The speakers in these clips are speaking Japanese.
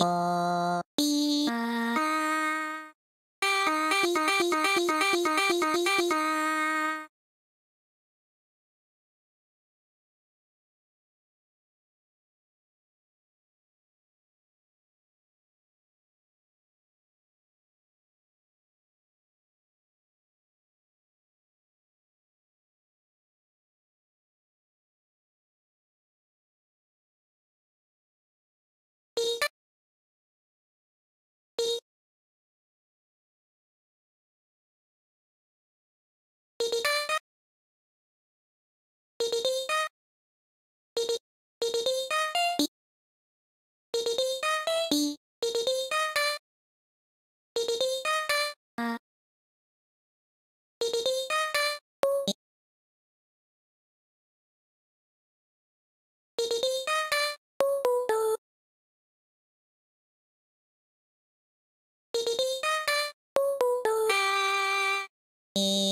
Oh.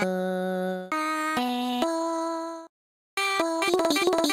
えおあおいおいおい